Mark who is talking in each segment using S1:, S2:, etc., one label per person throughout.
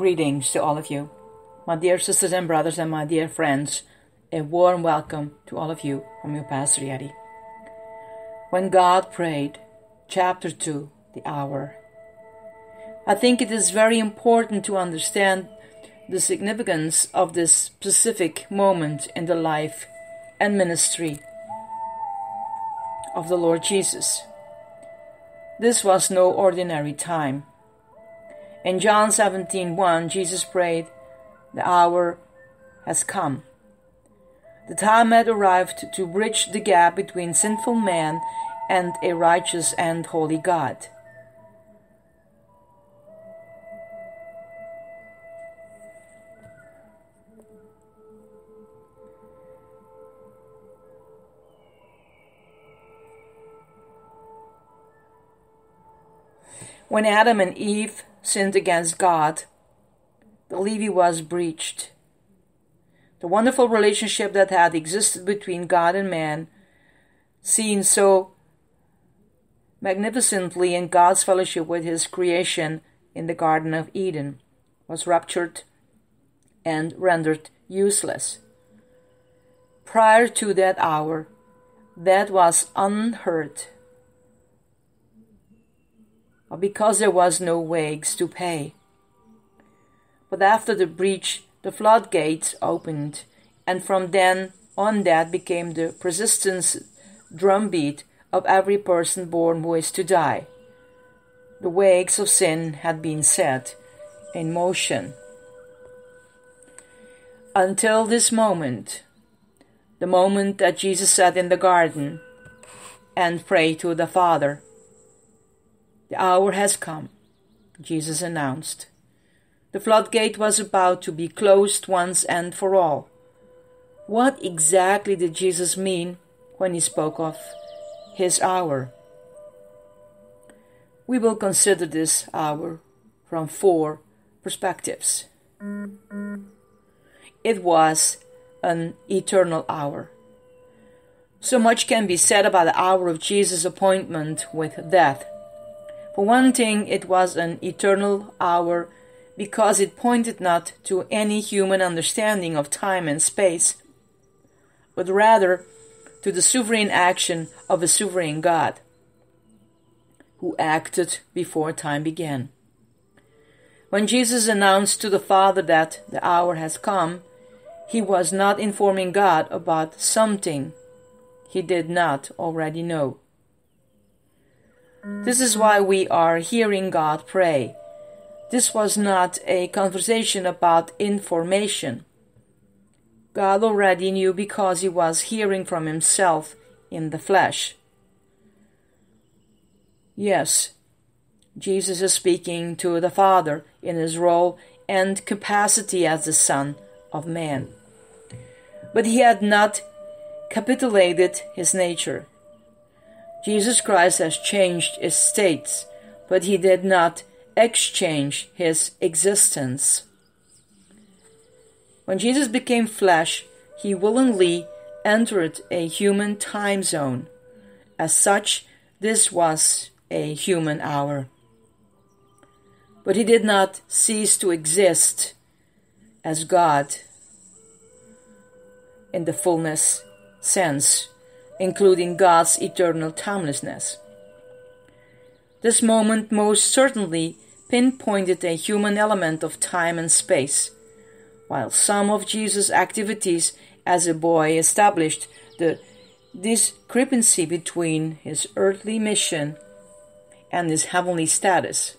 S1: Greetings to all of you, my dear sisters and brothers, and my dear friends. A warm welcome to all of you from your Pastor Jetty. When God prayed, chapter 2, the hour. I think it is very important to understand the significance of this specific moment in the life and ministry of the Lord Jesus. This was no ordinary time. In John 17:1, Jesus prayed, "The hour has come." The time had arrived to bridge the gap between sinful man and a righteous and holy God. When Adam and Eve sinned against God, the levee was breached. The wonderful relationship that had existed between God and man, seen so magnificently in God's fellowship with his creation in the Garden of Eden, was ruptured and rendered useless. Prior to that hour, that was unheard because there was no wages to pay. But after the breach, the floodgates opened, and from then on that became the persistent drumbeat of every person born who is to die. The waves of sin had been set in motion. Until this moment, the moment that Jesus sat in the garden and prayed to the Father. The hour has come, Jesus announced. The floodgate was about to be closed once and for all. What exactly did Jesus mean when he spoke of his hour? We will consider this hour from four perspectives. It was an eternal hour. So much can be said about the hour of Jesus' appointment with death. For one thing, it was an eternal hour because it pointed not to any human understanding of time and space, but rather to the sovereign action of a sovereign God who acted before time began. When Jesus announced to the Father that the hour has come, he was not informing God about something he did not already know. This is why we are hearing God pray. This was not a conversation about information. God already knew because he was hearing from himself in the flesh. Yes, Jesus is speaking to the Father in his role and capacity as the Son of Man. But he had not capitulated his nature. Jesus Christ has changed his states, but he did not exchange his existence. When Jesus became flesh, he willingly entered a human time zone. As such, this was a human hour. But he did not cease to exist as God in the fullness sense including God's eternal timelessness. This moment most certainly pinpointed a human element of time and space, while some of Jesus' activities as a boy established the discrepancy between his earthly mission and his heavenly status.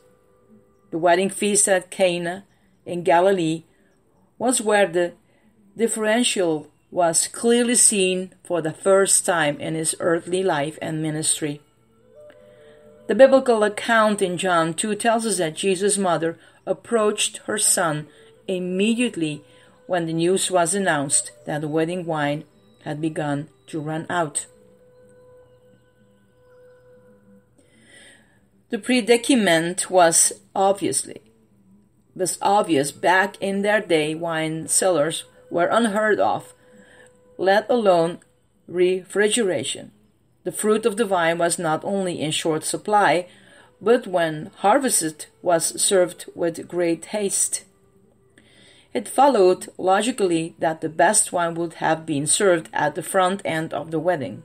S1: The wedding feast at Cana in Galilee was where the differential was clearly seen for the first time in his earthly life and ministry. The biblical account in John 2 tells us that Jesus' mother approached her son immediately when the news was announced that the wedding wine had begun to run out. The predicament was obviously was obvious back in their day wine cellars were unheard of let alone refrigeration. The fruit of the vine was not only in short supply, but when harvested was served with great haste. it followed logically that the best wine would have been served at the front end of the wedding,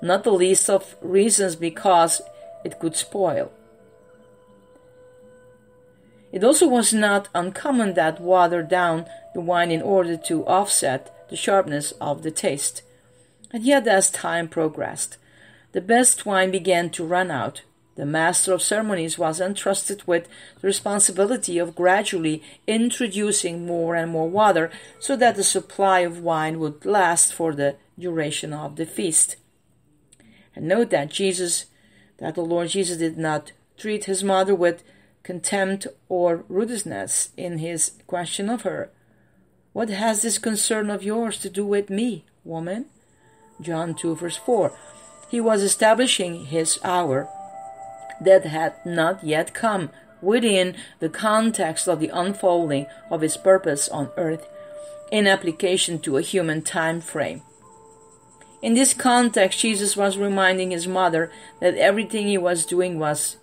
S1: not the least of reasons because it could spoil. It also was not uncommon that watered down the wine in order to offset the sharpness of the taste. And yet, as time progressed, the best wine began to run out, the master of ceremonies was entrusted with the responsibility of gradually introducing more and more water so that the supply of wine would last for the duration of the feast. And note that Jesus, that the Lord Jesus did not treat his mother with contempt or rudeness in his question of her. What has this concern of yours to do with me, woman? John 2 verse 4. He was establishing his hour that had not yet come within the context of the unfolding of his purpose on earth in application to a human time frame. In this context, Jesus was reminding his mother that everything he was doing was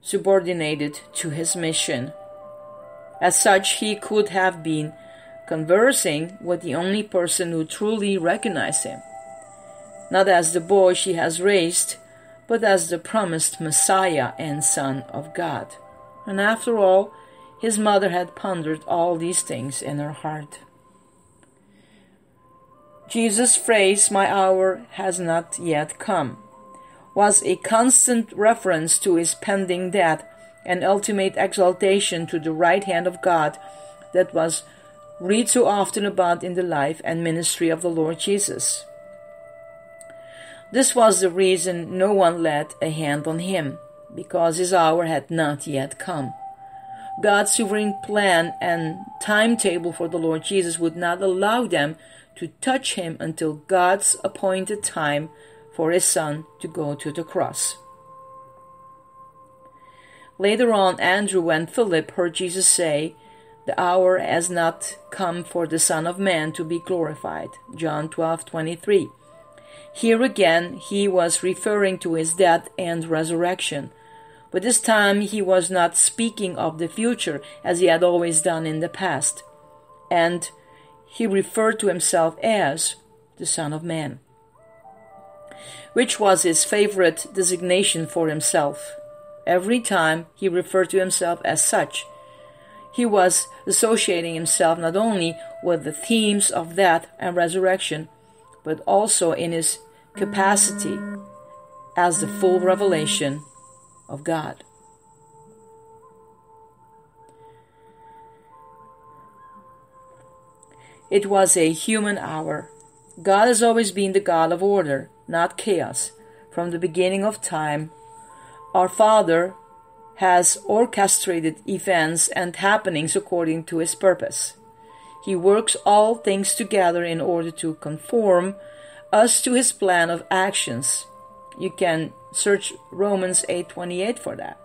S1: subordinated to his mission. As such, he could have been conversing with the only person who truly recognized him, not as the boy she has raised, but as the promised Messiah and Son of God. And after all, his mother had pondered all these things in her heart. Jesus' phrase, My hour has not yet come, was a constant reference to his pending death and ultimate exaltation to the right hand of God that was read so often about in the life and ministry of the Lord Jesus. This was the reason no one laid a hand on him, because his hour had not yet come. God's sovereign plan and timetable for the Lord Jesus would not allow them to touch him until God's appointed time for his son to go to the cross. Later on, Andrew and Philip heard Jesus say, The hour has not come for the Son of Man to be glorified. John 12:23. Here again, he was referring to his death and resurrection. But this time he was not speaking of the future as he had always done in the past. And he referred to himself as the Son of Man, which was his favorite designation for himself. Every time he referred to himself as such, he was associating himself not only with the themes of death and resurrection, but also in his capacity as the full revelation of God. It was a human hour. God has always been the God of order, not chaos. From the beginning of time, our Father has orchestrated events and happenings according to his purpose. He works all things together in order to conform us to his plan of actions. You can search Romans 8:28 for that.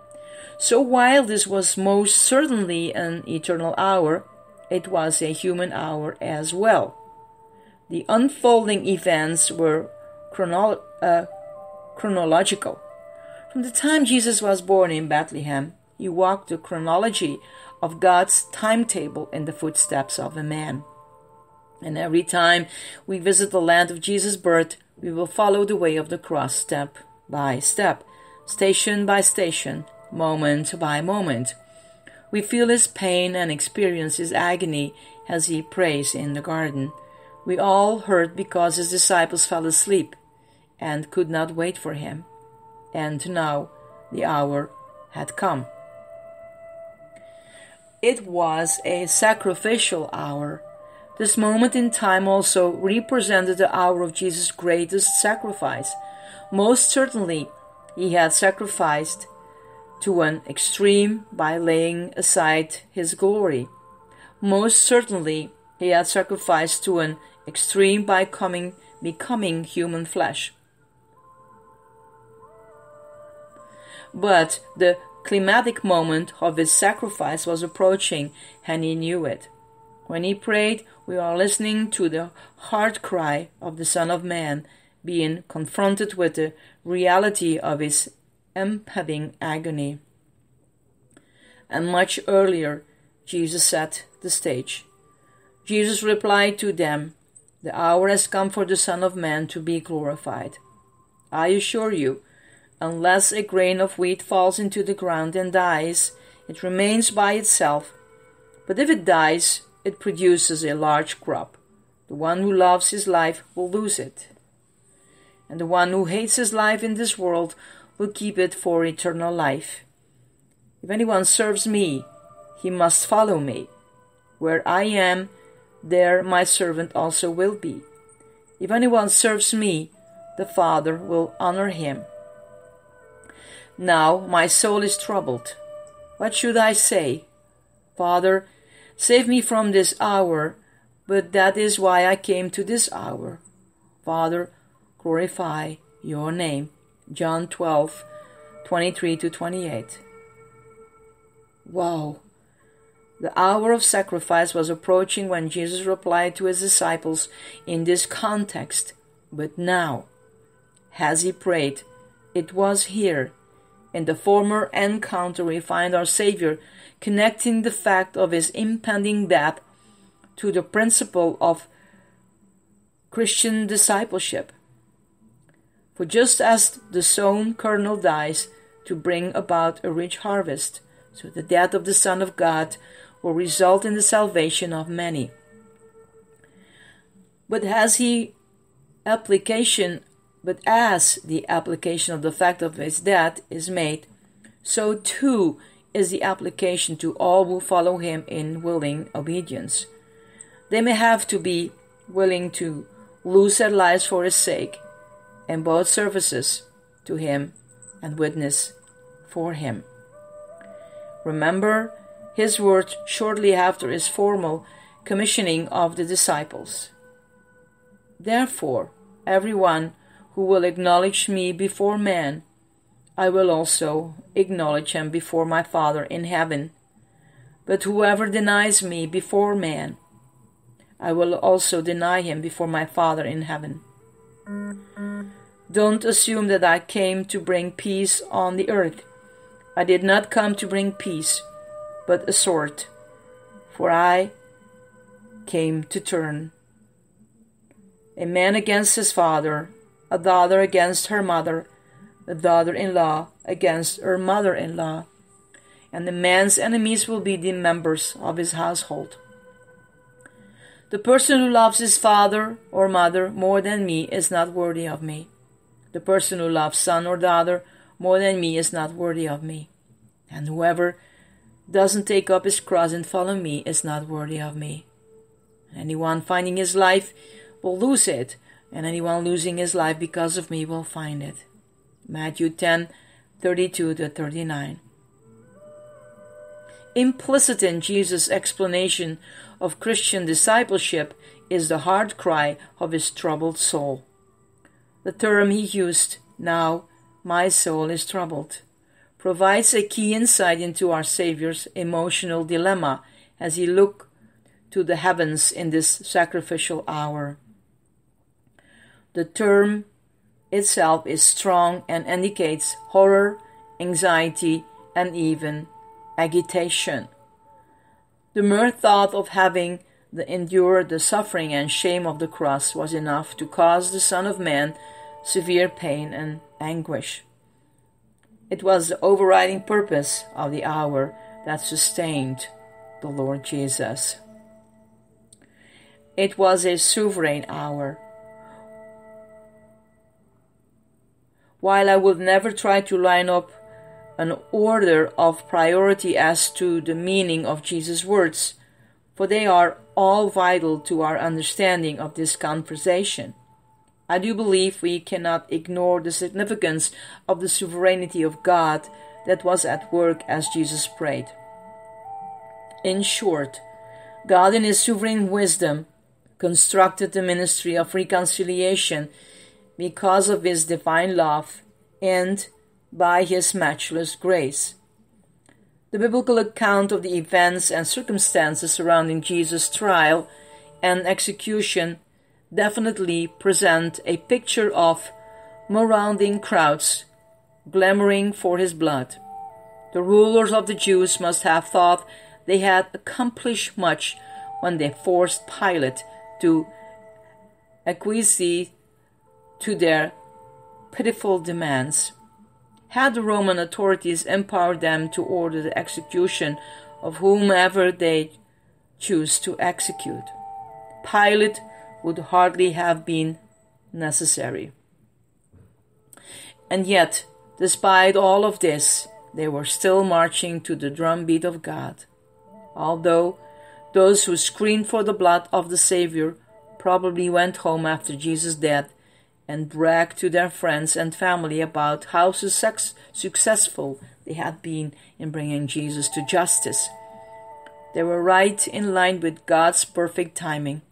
S1: So while this was most certainly an eternal hour, it was a human hour as well. The unfolding events were chrono- uh, chronological. From the time Jesus was born in Bethlehem, he walked the chronology of God's timetable in the footsteps of a man. And every time we visit the land of Jesus' birth, we will follow the way of the cross step by step, station by station, moment by moment. We feel his pain and experience his agony as he prays in the garden. We all hurt because his disciples fell asleep and could not wait for him and now the hour had come. It was a sacrificial hour. This moment in time also represented the hour of Jesus' greatest sacrifice. Most certainly, he had sacrificed to an extreme by laying aside his glory. Most certainly, he had sacrificed to an extreme by coming, becoming human flesh. But the climatic moment of his sacrifice was approaching, and he knew it. When he prayed, we are listening to the heart cry of the Son of Man being confronted with the reality of his impending agony. And much earlier, Jesus set the stage. Jesus replied to them, The hour has come for the Son of Man to be glorified. I assure you, unless a grain of wheat falls into the ground and dies, it remains by itself. But if it dies, it produces a large crop. The one who loves his life will lose it. And the one who hates his life in this world will keep it for eternal life. If anyone serves me, he must follow me. Where I am, there my servant also will be. If anyone serves me, the Father will honor him. Now my soul is troubled. What should I say? Father, save me from this hour, but that is why I came to this hour. Father, glorify your name. John 12, 23 to 28. Wow. The hour of sacrifice was approaching when Jesus replied to his disciples in this context. But now, as he prayed, it was here. In the former encounter, we find our Savior connecting the fact of his impending death to the principle of Christian discipleship. For just as the sown kernel dies to bring about a rich harvest, so the death of the Son of God will result in the salvation of many. But has he application but as the application of the fact of his death is made, so too is the application to all who follow him in willing obedience. They may have to be willing to lose their lives for his sake, and both services to him and witness for him. Remember his words shortly after his formal commissioning of the disciples. Therefore, everyone who will acknowledge me before men, I will also acknowledge him before my Father in heaven. But whoever denies me before man, I will also deny him before my Father in heaven. Don't assume that I came to bring peace on the earth. I did not come to bring peace, but a sword. For I came to turn a man against his father, a daughter against her mother, a daughter in law against her mother in law, and the man's enemies will be the members of his household. The person who loves his father or mother more than me is not worthy of me. The person who loves son or daughter more than me is not worthy of me. And whoever doesn't take up his cross and follow me is not worthy of me. Anyone finding his life will lose it, and anyone losing his life because of me will find it. Matthew 10 32 to 39. Implicit in Jesus' explanation of Christian discipleship is the hard cry of his troubled soul. The term he used, now my soul is troubled provides a key insight into our Savior's emotional dilemma as he looked to the heavens in this sacrificial hour. The term itself is strong and indicates horror, anxiety, and even agitation. The mere thought of having to endure the suffering and shame of the cross was enough to cause the Son of Man severe pain and anguish. It was the overriding purpose of the hour that sustained the Lord Jesus. It was a sovereign hour. While I would never try to line up an order of priority as to the meaning of Jesus' words, for they are all vital to our understanding of this conversation. I do believe we cannot ignore the significance of the sovereignty of God that was at work as Jesus prayed. In short, God in His sovereign wisdom constructed the ministry of reconciliation because of His divine love and by His matchless grace. The biblical account of the events and circumstances surrounding Jesus' trial and execution definitely present a picture of marauding crowds clamoring for his blood. The rulers of the Jews must have thought they had accomplished much when they forced Pilate to acquiesce to their pitiful demands. Had the Roman authorities empowered them to order the execution of whomever they choose to execute, Pilate would hardly have been necessary. And yet, despite all of this, they were still marching to the drumbeat of God. Although those who screamed for the blood of the Savior probably went home after Jesus' death and brag to their friends and family about how success- successful they had been in bringing Jesus to justice. They were right in line with God's perfect timing.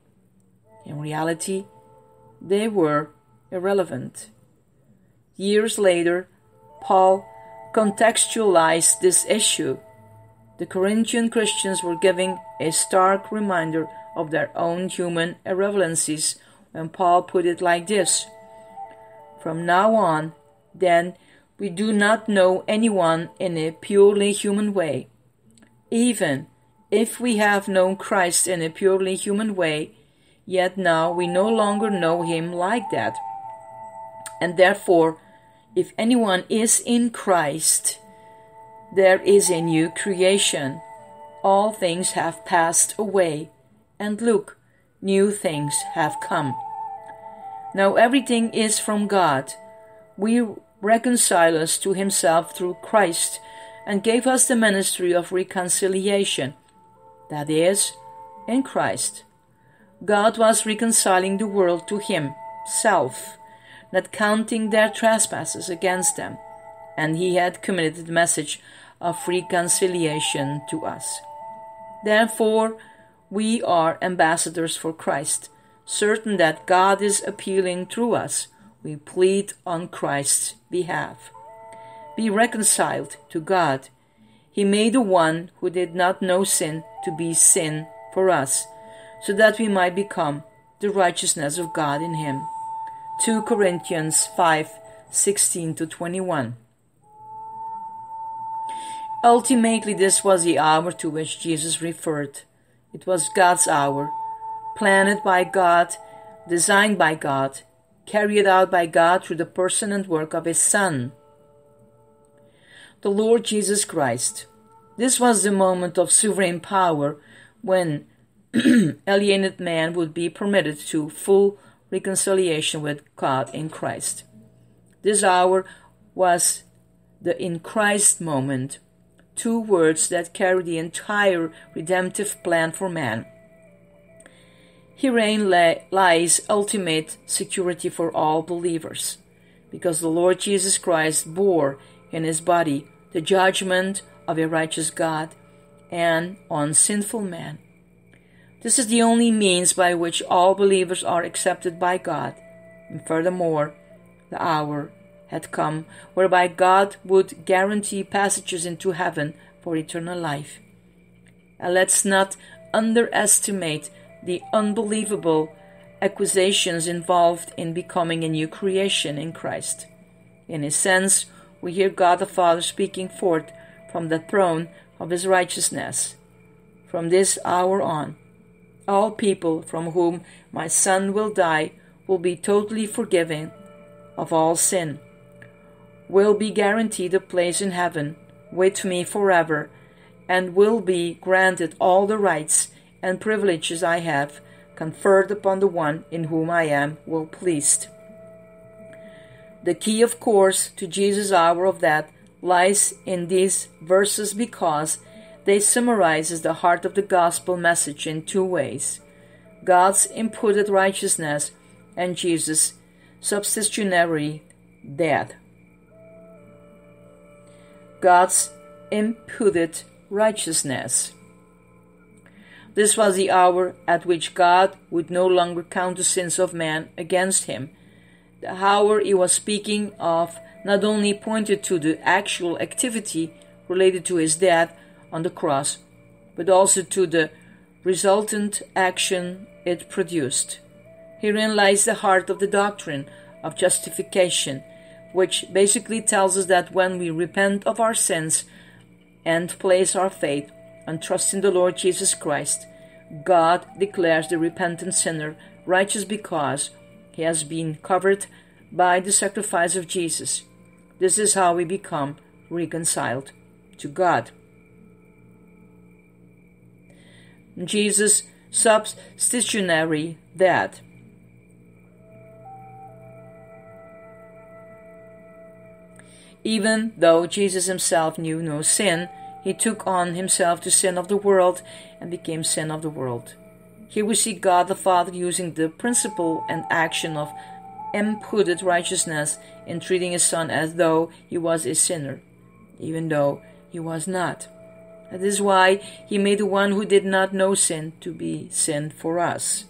S1: In reality, they were irrelevant. Years later, Paul contextualized this issue. The Corinthian Christians were giving a stark reminder of their own human irrelevancies when Paul put it like this From now on, then, we do not know anyone in a purely human way. Even if we have known Christ in a purely human way, yet now we no longer know him like that. And therefore, if anyone is in Christ, there is a new creation. All things have passed away, and look, new things have come. Now everything is from God. We reconcile us to himself through Christ and gave us the ministry of reconciliation. That is, in Christ. God was reconciling the world to himself not counting their trespasses against them, and he had committed the message of reconciliation to us. Therefore, we are ambassadors for Christ, certain that God is appealing through us. We plead on Christ's behalf. Be reconciled to God. He made the one who did not know sin to be sin for us, so that we might become the righteousness of God in him. 2 Corinthians 5 16 to 21. Ultimately, this was the hour to which Jesus referred. It was God's hour, planned by God, designed by God, carried out by God through the person and work of His Son, the Lord Jesus Christ. This was the moment of sovereign power when alienated man would be permitted to full reconciliation with God in Christ. This hour was the in Christ moment, two words that carry the entire redemptive plan for man. Herein lies ultimate security for all believers, because the Lord Jesus Christ bore in his body the judgment of a righteous God and on sinful man. This is the only means by which all believers are accepted by God. And furthermore, the hour had come whereby God would guarantee passages into heaven for eternal life. And let's not underestimate the unbelievable accusations involved in becoming a new creation in Christ. In a sense, we hear God the Father speaking forth from the throne of his righteousness. From this hour on, all people from whom my son will die will be totally forgiven of all sin, will be guaranteed a place in heaven with me forever, and will be granted all the rights and privileges I have conferred upon the one in whom I am well pleased. The key, of course, to Jesus' hour of death lies in these verses because they summarizes the heart of the gospel message in two ways God's imputed righteousness and Jesus' substitutionary death. God's imputed righteousness. This was the hour at which God would no longer count the sins of man against him. The hour he was speaking of not only pointed to the actual activity related to his death, on the cross, but also to the resultant action it produced. Herein lies the heart of the doctrine of justification, which basically tells us that when we repent of our sins and place our faith and trust in the Lord Jesus Christ, God declares the repentant sinner righteous because he has been covered by the sacrifice of Jesus. This is how we become reconciled to God. Jesus' substitutionary death. Even though Jesus himself knew no sin, he took on himself the sin of the world and became sin of the world. Here we see God the Father using the principle and action of imputed righteousness in treating his Son as though he was a sinner, even though he was not. That is why he made the one who did not know sin to be sin for us.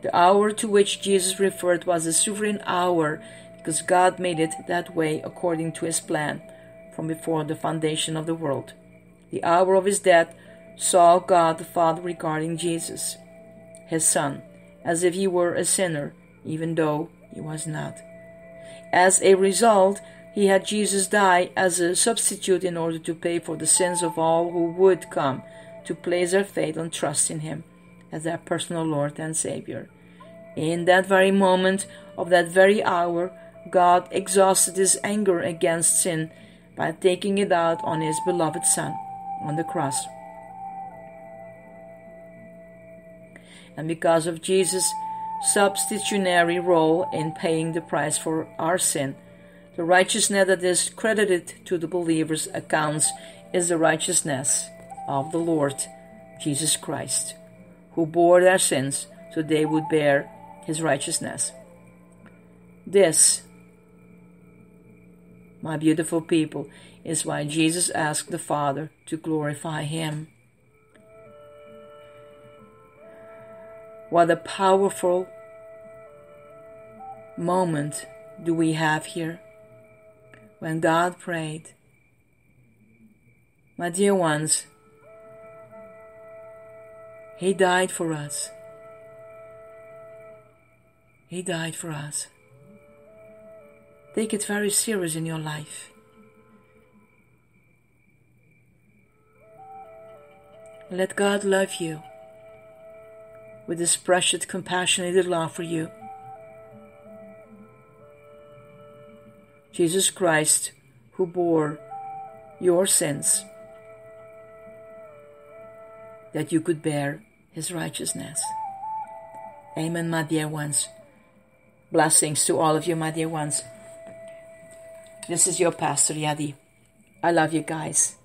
S1: The hour to which Jesus referred was the sovereign hour because God made it that way according to his plan from before the foundation of the world the hour of his death, saw God the Father regarding Jesus, his Son, as if he were a sinner, even though he was not. As a result, he had Jesus die as a substitute in order to pay for the sins of all who would come to place their faith and trust in him as their personal Lord and Savior. In that very moment of that very hour, God exhausted his anger against sin by taking it out on his beloved Son on the cross. And because of Jesus' substitutionary role in paying the price for our sin, the righteousness that is credited to the believer's accounts is the righteousness of the Lord Jesus Christ, who bore their sins so they would bear his righteousness. This, my beautiful people, is why Jesus asked the Father to glorify him. What a powerful moment do we have here when God prayed. My dear ones, He died for us. He died for us. Take it very serious in your life. Let God love you with His precious, compassionate love for you. Jesus Christ, who bore your sins, that you could bear His righteousness. Amen, my dear ones. Blessings to all of you, my dear ones. This is your Pastor Jetty. I love you guys.